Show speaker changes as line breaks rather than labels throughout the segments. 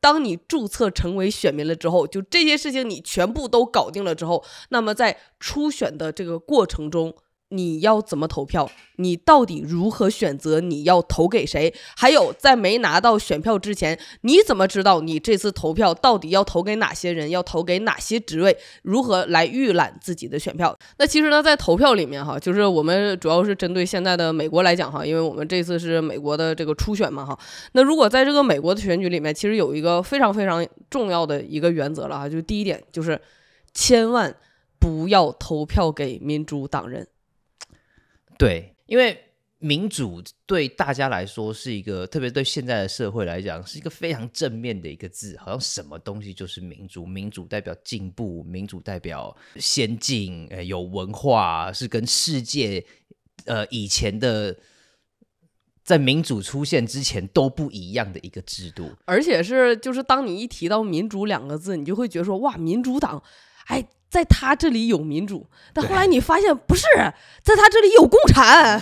当你注册成为选民了之后，就这些事情你全部都搞定了之后，那么在初选的这个过程中。你要怎么投票？你到底如何选择？你要投给谁？还有，在没拿到选票之前，你怎么知道你这次投票到底要投给哪些人？要投给哪些职位？如何来预览自己的选票？那其实呢，在投票里面哈，就是我们主要是针对现在的美国来讲哈，因为我们这次是美国的这个初选嘛哈。那如果在这个美国的选举里面，其实有一个非常非常重要的一个原则了哈，就第一点就是千万不要投票给民主党人。
对，因为民主对大家来说是一个，特别对现在的社会来讲，是一个非常正面的一个字，好像什么东西就是民主，民主代表进步，民主代表先进，呃，有文化，是跟世界，呃，以前的在民主出现之前都不一样的一个制度，
而且是就是当你一提到民主两个字，你就会觉得说，哇，民主党，哎。在他这里有民主，但后来你发现不是，在他这里有共产。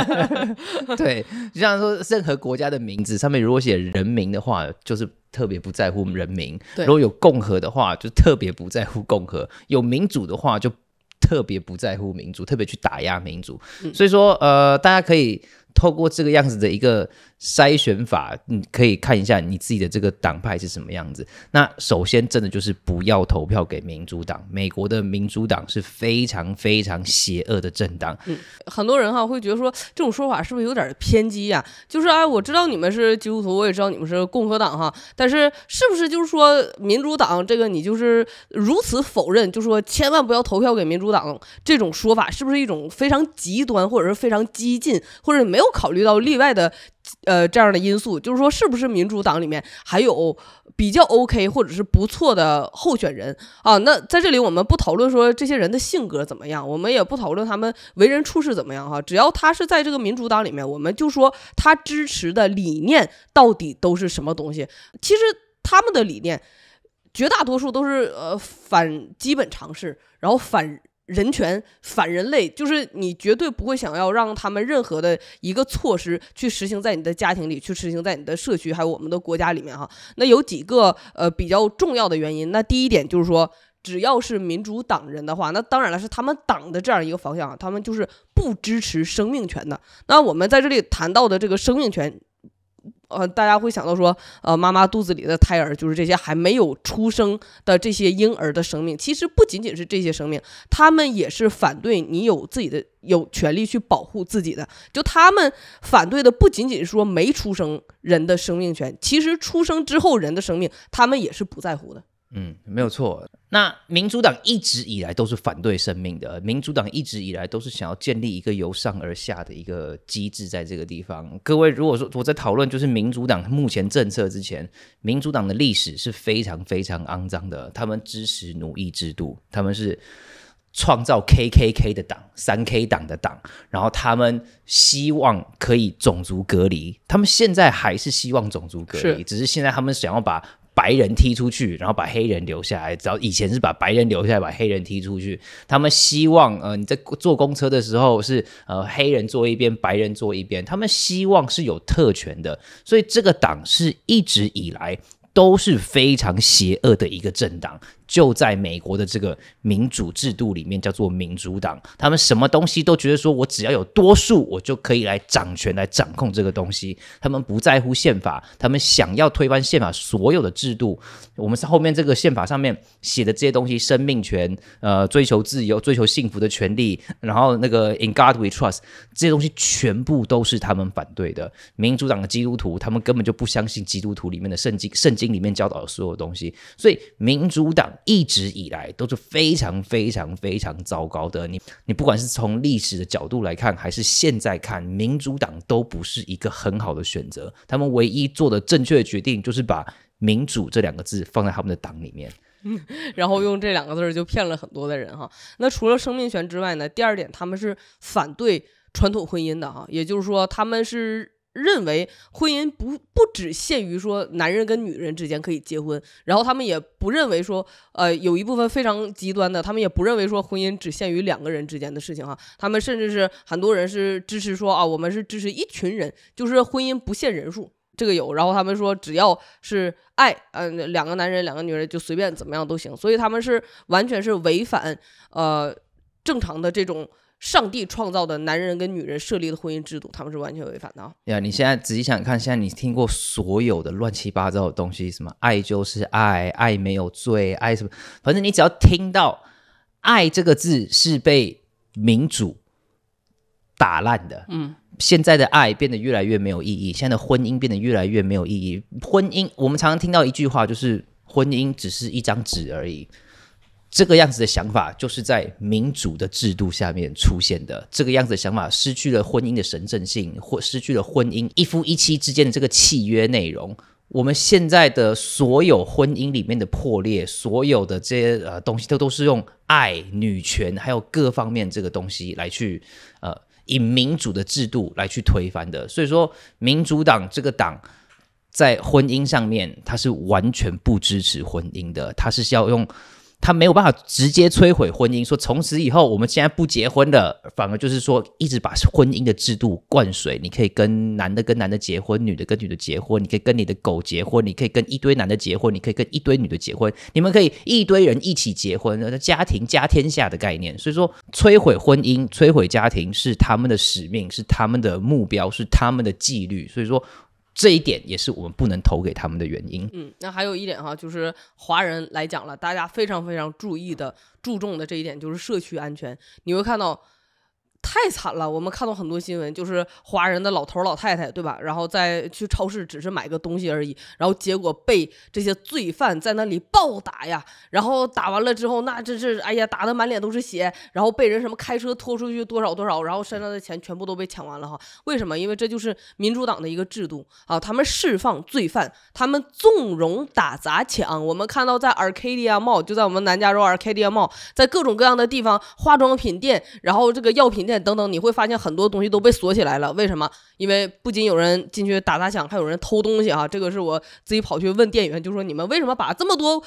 对，就像说任何国家的名字上面如果写人民的话，就是特别不在乎人民；如果有共和的话，就特别不在乎共和；有民主的话，就特别不在乎民主，特别去打压民主。所以说，呃，大家可以透过这个样子的一个。筛选法，你可以看一下你自己的这个党派是什么样子。那首先，真的就是不要投票给民主党。美国的民主党是非常非常邪恶的政党。
嗯，很多人哈会觉得说这种说法是不是有点偏激呀？就是哎，我知道你们是基督徒，我也知道你们是共和党哈，但是是不是就是说民主党这个你就是如此否认，就说千万不要投票给民主党这种说法，是不是一种非常极端或者是非常激进，或者没有考虑到例外的？呃，这样的因素就是说，是不是民主党里面还有比较 OK 或者是不错的候选人啊？那在这里我们不讨论说这些人的性格怎么样，我们也不讨论他们为人处事怎么样哈。只要他是在这个民主党里面，我们就说他支持的理念到底都是什么东西。其实他们的理念绝大多数都是呃反基本常识，然后反。人权反人类，就是你绝对不会想要让他们任何的一个措施去实行在你的家庭里，去实行在你的社区，还有我们的国家里面哈。那有几个呃比较重要的原因。那第一点就是说，只要是民主党人的话，那当然了是他们党的这样一个方向，他们就是不支持生命权的。那我们在这里谈到的这个生命权。呃，大家会想到说，呃，妈妈肚子里的胎儿就是这些还没有出生的这些婴儿的生命。其实不仅仅是这些生命，他们也是反对你有自己的有权利去保护自己的。就他们反对的不仅仅是说没出生人的生命权，其实出生之后人的生命，他们也是不在乎的。
嗯，没有错。那民主党一直以来都是反对生命的，民主党一直以来都是想要建立一个由上而下的一个机制，在这个地方。各位，如果说我在讨论就是民主党目前政策之前，民主党的历史是非常非常肮脏的。他们支持奴役制度，他们是创造 KKK 的党，三 K 党的党，然后他们希望可以种族隔离，他们现在还是希望种族隔离，只是现在他们想要把。白人踢出去，然后把黑人留下来。只要以前是把白人留下来，把黑人踢出去。他们希望，呃，你在坐公车的时候是呃黑人坐一边，白人坐一边。他们希望是有特权的，所以这个党是一直以来都是非常邪恶的一个政党。就在美国的这个民主制度里面，叫做民主党。他们什么东西都觉得说，我只要有多数，我就可以来掌权、来掌控这个东西。他们不在乎宪法，他们想要推翻宪法所有的制度。我们是后面这个宪法上面写的这些东西：生命权、呃，追求自由、追求幸福的权利，然后那个 In God We Trust 这些东西，全部都是他们反对的。民主党的基督徒，他们根本就不相信基督徒里面的圣经，圣经里面教导的所有东西。所以民主党。一直以来都是非常非常非常糟糕的。你你不管是从历史的角度来看，还是现在看，民主党都不是一个很好的选择。他们唯一做的正确的决定，就是把“民主”这两个字放在他们的党里面，
然后用这两个字就骗了很多的人哈。那除了生命权之外呢？第二点，他们是反对传统婚姻的哈，也就是说，他们是。认为婚姻不不只限于说男人跟女人之间可以结婚，然后他们也不认为说，呃，有一部分非常极端的，他们也不认为说婚姻只限于两个人之间的事情哈，他们甚至是很多人是支持说啊，我们是支持一群人，就是婚姻不限人数。这个有。然后他们说只要是爱，嗯、两个男人两个女人就随便怎么样都行。所以他们是完全是违反呃正常的这种上帝创造的男人跟女人设立的婚姻制度，他们是完全违反的啊。
呀，你现在仔细想想看，现在你听过所有的乱七八糟的东西，什么爱就是爱，爱没有罪，爱什么，反正你只要听到“爱”这个字是被民主打烂的，
嗯，
现在的爱变得越来越没有意义，现在的婚姻变得越来越没有意义。婚姻，我们常常听到一句话，就是婚姻只是一张纸而已。这个样子的想法，就是在民主的制度下面出现的。这个样子的想法，失去了婚姻的神圣性，或失去了婚姻一夫一妻之间的这个契约内容。我们现在的所有婚姻里面的破裂，所有的这些呃东西，都都是用爱、女权还有各方面这个东西来去呃以民主的制度来去推翻的。所以说，民主党这个党在婚姻上面，它是完全不支持婚姻的，它是要用。他没有办法直接摧毁婚姻，说从此以后我们现在不结婚了，反而就是说一直把婚姻的制度灌水。你可以跟男的跟男的结婚，女的跟女的结婚，你可以跟你的狗结婚，你可以跟一堆男的结婚，你可以跟一堆女的结婚，你们可以一堆人一起结婚，家庭家天下的概念。所以说，摧毁婚姻、摧毁家庭是他们的使命，是他们的目标，是他们的纪律。所以说。这一点也是我们不能投给他们的原因。
嗯，那还有一点哈，就是华人来讲了，大家非常非常注意的、注重的这一点就是社区安全。你会看到。太惨了！我们看到很多新闻，就是华人的老头老太太，对吧？然后再去超市只是买个东西而已，然后结果被这些罪犯在那里暴打呀！然后打完了之后，那真是哎呀，打的满脸都是血，然后被人什么开车拖出去多少多少，然后身上的钱全部都被抢完了哈！为什么？因为这就是民主党的一个制度啊！他们释放罪犯，他们纵容打砸抢。我们看到在 Arcadia Mall，就在我们南加州 Arcadia Mall，在各种各样的地方，化妆品店，然后这个药品店。等等，你会发现很多东西都被锁起来了。为什么？因为不仅有人进去打砸抢，还有人偷东西啊！这个是我自己跑去问店员，就说你们为什么把这么多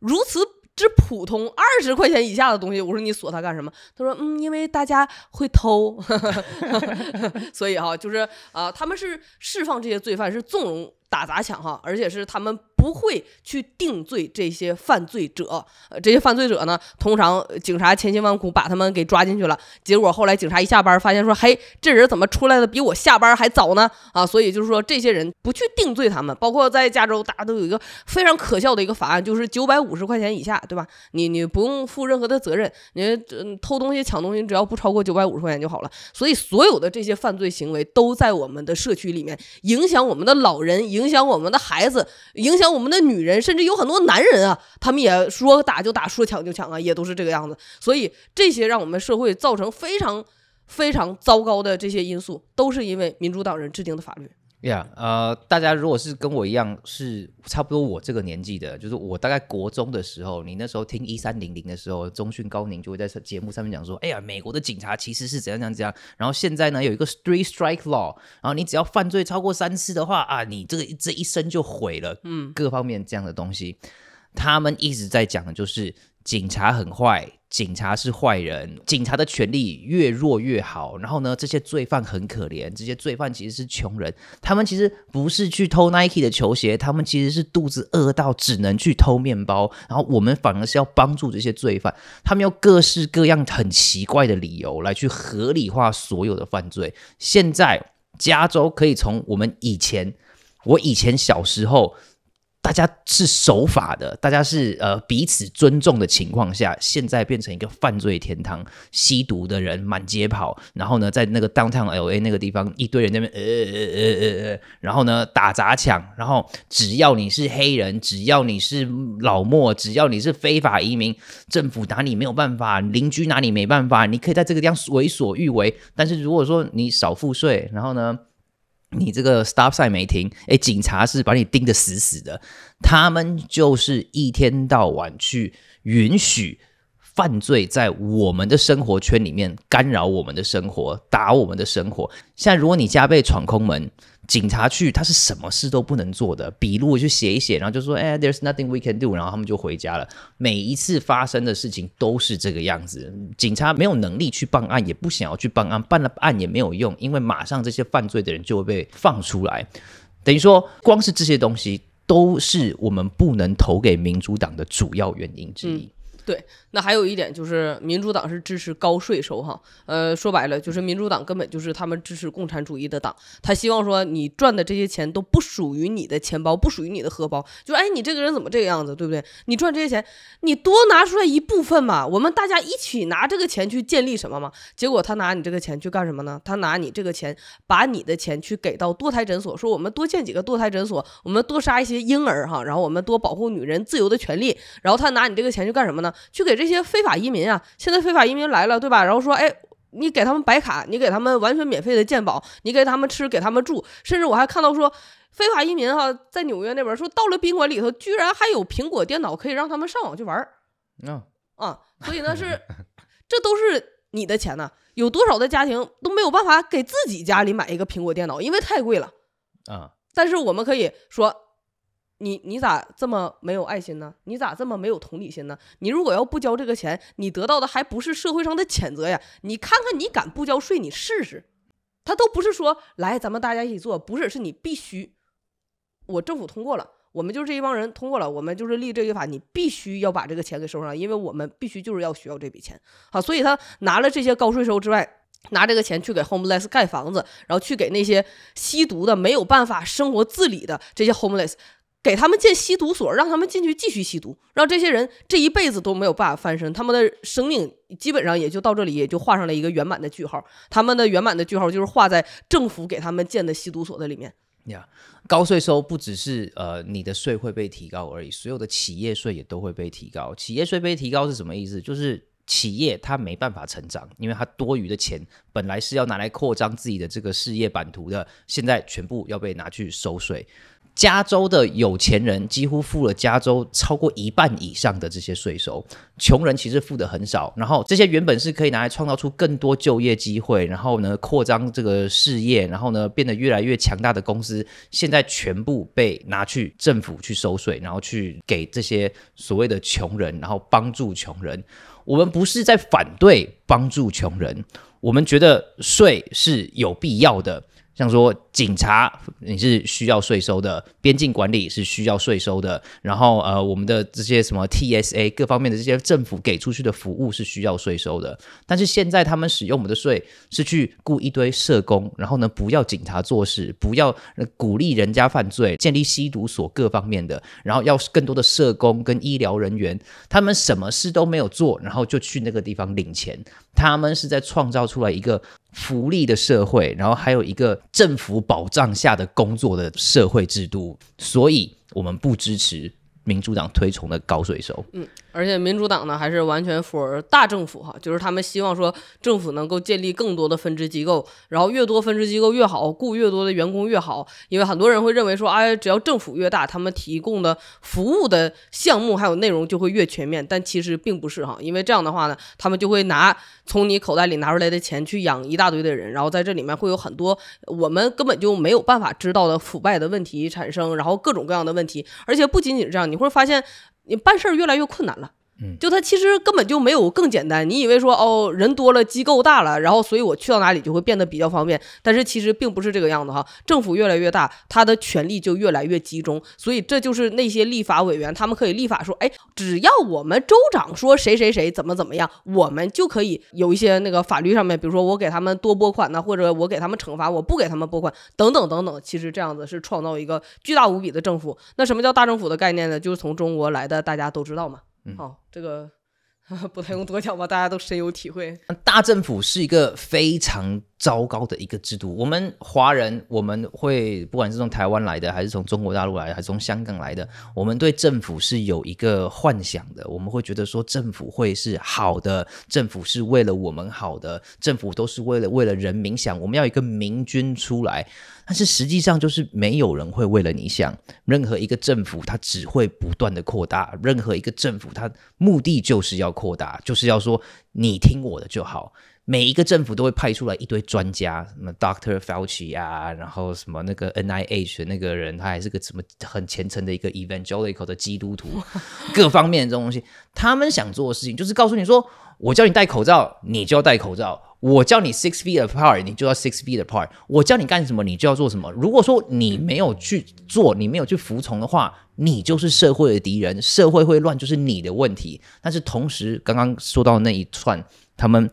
如此之普通二十块钱以下的东西，我说你锁它干什么？他说嗯，因为大家会偷，所以哈，就是啊，他们是释放这些罪犯，是纵容打砸抢哈，而且是他们。不会去定罪这些犯罪者，呃，这些犯罪者呢，通常警察千辛万苦把他们给抓进去了，结果后来警察一下班发现说，嘿，这人怎么出来的比我下班还早呢？啊，所以就是说这些人不去定罪他们，包括在加州，大家都有一个非常可笑的一个法案，就是九百五十块钱以下，对吧？你你不用负任何的责任，你偷东西抢东西，只要不超过九百五十块钱就好了。所以所有的这些犯罪行为都在我们的社区里面影响我们的老人，影响我们的孩子，影响。我们的女人，甚至有很多男人啊，他们也说打就打，说抢就抢啊，也都是这个样子。所以这些让我们社会造成非常非常糟糕的这些因素，都是因为民主党人制定的法律。
呀，呃，大家如果是跟我一样是差不多我这个年纪的，就是我大概国中的时候，你那时候听一三零零的时候，中讯高宁就会在节目上面讲说，哎呀，美国的警察其实是怎样怎样怎样，然后现在呢有一个 three strike law，然后你只要犯罪超过三次的话啊，你这个这一生就毁了，嗯，各方面这样的东西，他们一直在讲的就是警察很坏。警察是坏人，警察的权力越弱越好。然后呢，这些罪犯很可怜，这些罪犯其实是穷人，他们其实不是去偷 Nike 的球鞋，他们其实是肚子饿到只能去偷面包。然后我们反而是要帮助这些罪犯，他们用各式各样很奇怪的理由来去合理化所有的犯罪。现在加州可以从我们以前，我以前小时候。大家是守法的，大家是呃彼此尊重的情况下，现在变成一个犯罪天堂，吸毒的人满街跑，然后呢，在那个 downtown LA 那个地方，一堆人那边呃呃呃呃呃，然后呢打砸抢，然后只要你是黑人，只要你是老莫，只要你是非法移民，政府拿你没有办法，邻居拿你没办法，你可以在这个地方为所欲为。但是如果说你少付税，然后呢？你这个 stop sign 没停，哎，警察是把你盯得死死的，他们就是一天到晚去允许犯罪在我们的生活圈里面干扰我们的生活，打我们的生活。现在如果你家被闯空门。警察去，他是什么事都不能做的，笔录去写一写，然后就说，哎，there's nothing we can do，然后他们就回家了。每一次发生的事情都是这个样子，警察没有能力去办案，也不想要去办案，办了案也没有用，因为马上这些犯罪的人就会被放出来。等于说，光是这些东西都是我们不能投给民主党的主要原因之一。
对，那还有一点就是民主党是支持高税收哈，呃，说白了就是民主党根本就是他们支持共产主义的党，他希望说你赚的这些钱都不属于你的钱包，不属于你的荷包，就哎你这个人怎么这个样子，对不对？你赚这些钱，你多拿出来一部分嘛，我们大家一起拿这个钱去建立什么嘛？结果他拿你这个钱去干什么呢？他拿你这个钱，把你的钱去给到堕胎诊所，说我们多建几个堕胎诊所，我们多杀一些婴儿哈，然后我们多保护女人自由的权利，然后他拿你这个钱去干什么呢？去给这些非法移民啊，现在非法移民来了，对吧？然后说，哎，你给他们白卡，你给他们完全免费的健保，你给他们吃，给他们住，甚至我还看到说，非法移民哈，在纽约那边说到了宾馆里头，居然还有苹果电脑可以让他们上网去玩儿。
嗯
啊，所以呢是，这都是你的钱呢。有多少的家庭都没有办法给自己家里买一个苹果电脑，因为太贵了
啊。
但是我们可以说。你你咋这么没有爱心呢？你咋这么没有同理心呢？你如果要不交这个钱，你得到的还不是社会上的谴责呀？你看看你敢不交税，你试试。他都不是说来咱们大家一起做，不是，是你必须。我政府通过了，我们就是这一帮人通过了，我们就是立这个法，你必须要把这个钱给收上，因为我们必须就是要需要这笔钱。好，所以他拿了这些高税收之外，拿这个钱去给 homeless 盖房子，然后去给那些吸毒的没有办法生活自理的这些 homeless。给他们建吸毒所，让他们进去继续吸毒，让这些人这一辈子都没有办法翻身，他们的生命基本上也就到这里，也就画上了一个圆满的句号。他们的圆满的句号就是画在政府给他们建的吸毒所的里面。
呀，高税收不只是呃你的税会被提高而已，所有的企业税也都会被提高。企业税被提高是什么意思？就是企业它没办法成长，因为它多余的钱本来是要拿来扩张自己的这个事业版图的，现在全部要被拿去收税。加州的有钱人几乎付了加州超过一半以上的这些税收，穷人其实付的很少。然后这些原本是可以拿来创造出更多就业机会，然后呢扩张这个事业，然后呢变得越来越强大的公司，现在全部被拿去政府去收税，然后去给这些所谓的穷人，然后帮助穷人。我们不是在反对帮助穷人，我们觉得税是有必要的。像说警察你是需要税收的，边境管理是需要税收的，然后呃我们的这些什么 TSA 各方面的这些政府给出去的服务是需要税收的。但是现在他们使用我们的税是去雇一堆社工，然后呢不要警察做事，不要鼓励人家犯罪，建立吸毒所各方面的，然后要更多的社工跟医疗人员，他们什么事都没有做，然后就去那个地方领钱。他们是在创造出来一个福利的社会，然后还有一个政府保障下的工作的社会制度，所以我们不支持民主党推崇的高税收。
嗯。而且民主党呢，还是完全 for 大政府哈，就是他们希望说政府能够建立更多的分支机构，然后越多分支机构越好，雇越多的员工越好。因为很多人会认为说，哎，只要政府越大，他们提供的服务的项目还有内容就会越全面。但其实并不是哈，因为这样的话呢，他们就会拿从你口袋里拿出来的钱去养一大堆的人，然后在这里面会有很多我们根本就没有办法知道的腐败的问题产生，然后各种各样的问题。而且不仅仅是这样，你你会发现。你办事儿越来越困难了。就它其实根本就没有更简单。你以为说哦，人多了，机构大了，然后所以我去到哪里就会变得比较方便。但是其实并不是这个样子哈。政府越来越大，它的权力就越来越集中。所以这就是那些立法委员，他们可以立法说，哎，只要我们州长说谁谁谁怎么怎么样，我们就可以有一些那个法律上面，比如说我给他们多拨款呢，或者我给他们惩罚，我不给他们拨款等等等等。其实这样子是创造一个巨大无比的政府。那什么叫大政府的概念呢？就是从中国来的，大家都知道嘛。好，这个 不太用多讲吧，大家都深有体会。
大政府是一个非常。糟糕的一个制度。我们华人，我们会不管是从台湾来的，还是从中国大陆来的，还是从香港来的，我们对政府是有一个幻想的。我们会觉得说，政府会是好的，政府是为了我们好的，政府都是为了为了人民想。我们要一个明君出来，但是实际上就是没有人会为了你想。任何一个政府，它只会不断的扩大。任何一个政府，它目的就是要扩大，就是要说你听我的就好。每一个政府都会派出来一堆专家，什么 Doctor Fauci 啊，然后什么那个 NIH 的那个人，他还是个什么很虔诚的一个 Evangelical 的基督徒，各方面的这种东西，他们想做的事情就是告诉你说，我叫你戴口罩，你就要戴口罩；我叫你 six feet apart，你就要 six feet apart；我叫你干什么，你就要做什么。如果说你没有去做，你没有去服从的话，你就是社会的敌人，社会会乱就是你的问题。但是同时，刚刚说到那一串，他们。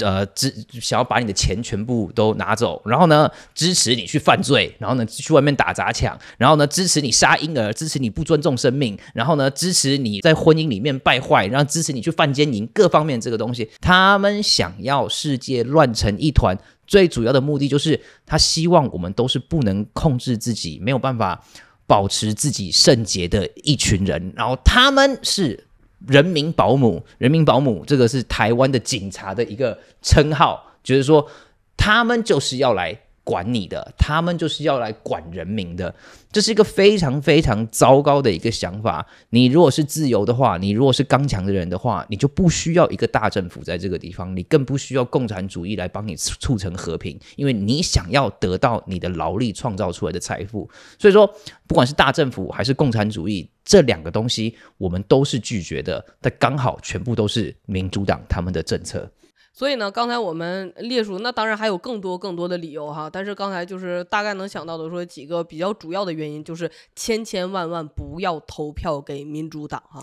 呃，支想要把你的钱全部都拿走，然后呢，支持你去犯罪，然后呢，去外面打砸抢，然后呢，支持你杀婴儿，支持你不尊重生命，然后呢，支持你在婚姻里面败坏，然后支持你去犯奸淫，各方面这个东西，他们想要世界乱成一团，最主要的目的就是他希望我们都是不能控制自己，没有办法保持自己圣洁的一群人，然后他们是。人民保姆，人民保姆，这个是台湾的警察的一个称号，就是说他们就是要来管你的，他们就是要来管人民的，这是一个非常非常糟糕的一个想法。你如果是自由的话，你如果是刚强的人的话，你就不需要一个大政府在这个地方，你更不需要共产主义来帮你促成和平，因为你想要得到你的劳力创造出来的财富。所以说，不管是大政府还是共产主义。这两个东西我们都是拒绝的，但刚好全部都是民主党他们的政策。
所以呢，刚才我们列出，那当然还有更多更多的理由哈。但是刚才就是大概能想到的，说几个比较主要的原因，就是千千万万不要投票给民主党哈。